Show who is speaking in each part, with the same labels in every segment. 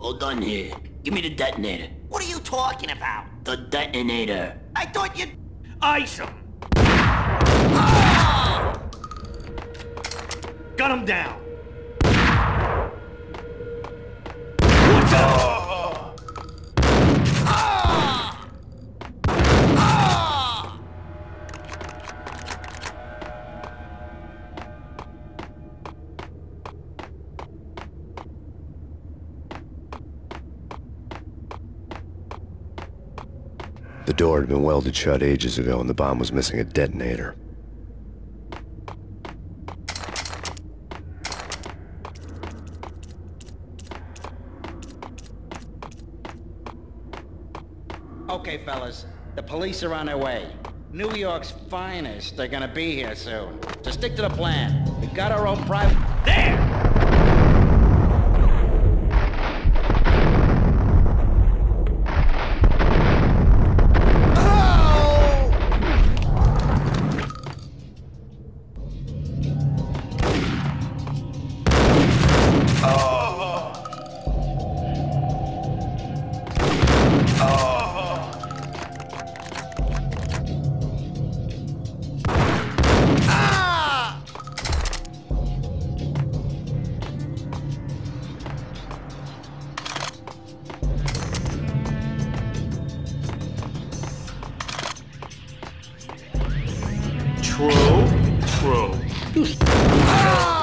Speaker 1: Hold on here. Give me the detonator.
Speaker 2: What are you talking about?
Speaker 1: The detonator.
Speaker 2: I thought you...
Speaker 3: Ice him! Gun him down! What's up?
Speaker 4: The door had been welded shut ages ago and the bomb was missing a detonator.
Speaker 5: Okay, fellas. The police are on their way. New York's finest are gonna be here soon. So stick to the plan. We got our own private...
Speaker 3: There! True, true.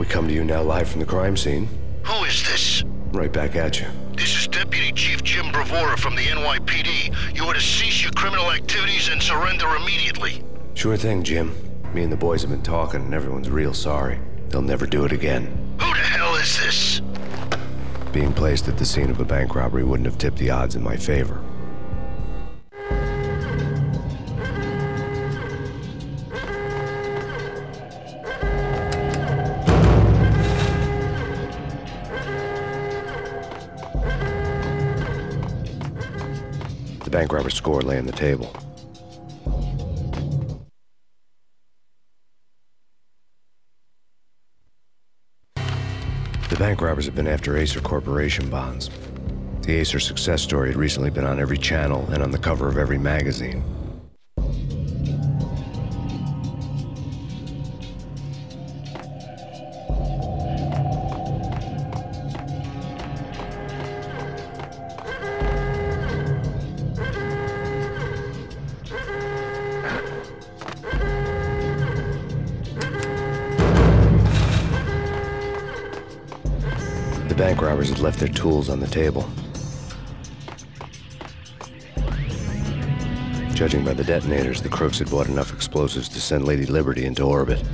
Speaker 4: We come to you now live from the crime scene.
Speaker 6: Who is this?
Speaker 4: Right back at you.
Speaker 6: This is Deputy Chief Jim Bravura from the NYPD. You are to cease your criminal activities and surrender immediately.
Speaker 4: Sure thing, Jim. Me and the boys have been talking and everyone's real sorry. They'll never do it again.
Speaker 6: Who the hell is this?
Speaker 4: Being placed at the scene of a bank robbery wouldn't have tipped the odds in my favor. The bank robber's score lay on the table. The bank robbers had been after Aesir Corporation bonds. The Aesir success story had recently been on every channel and on the cover of every magazine. Bank robbers had left their tools on the table. Judging by the detonators, the crooks had bought enough explosives to send Lady Liberty into orbit.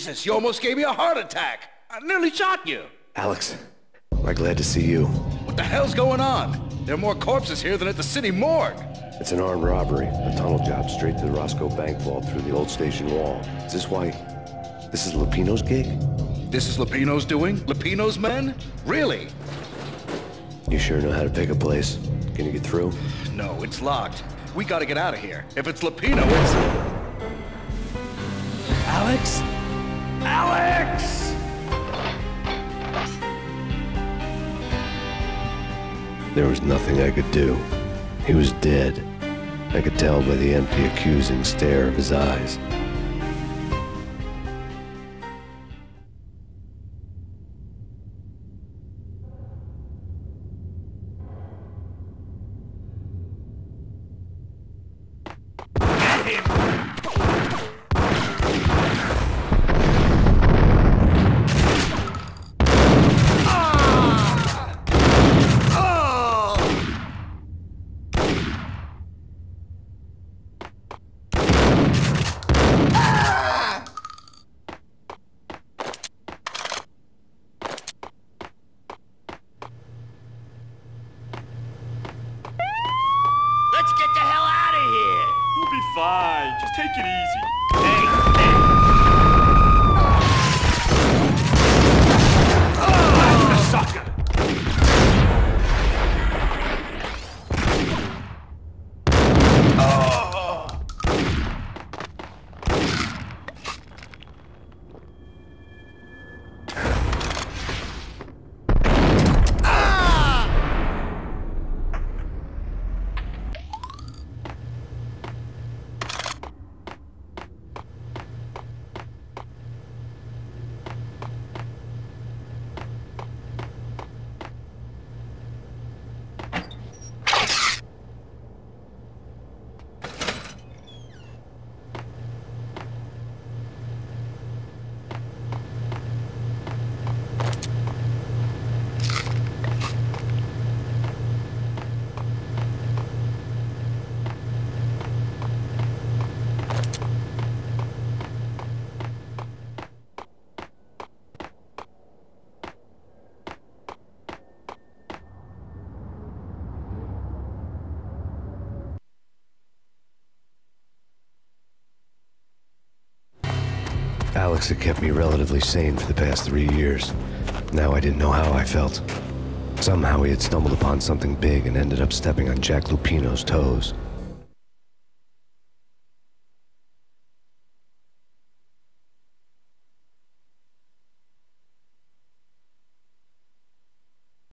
Speaker 7: Jesus, you almost gave me a heart attack. I nearly shot you.
Speaker 4: Alex, am I glad to see you?
Speaker 7: What the hell's going on? There are more corpses here than at the city morgue.
Speaker 4: It's an armed robbery, a tunnel job straight to the Roscoe Bank vault through the old station wall. Is this why... This is Lupino's gig?
Speaker 7: This is Lupino's doing? Lupino's men? Really?
Speaker 4: You sure know how to pick a place. Can you get through?
Speaker 7: No, it's locked. We gotta get out of here. If it's Lupino, it's...
Speaker 3: Alex? Alex!
Speaker 4: There was nothing I could do. He was dead. I could tell by the empty, accusing stare of his eyes.
Speaker 3: Fine. Just take it easy.
Speaker 2: Hey, hey.
Speaker 4: Alex had kept me relatively sane for the past three years. Now I didn't know how I felt. Somehow he had stumbled upon something big and ended up stepping on Jack Lupino's toes.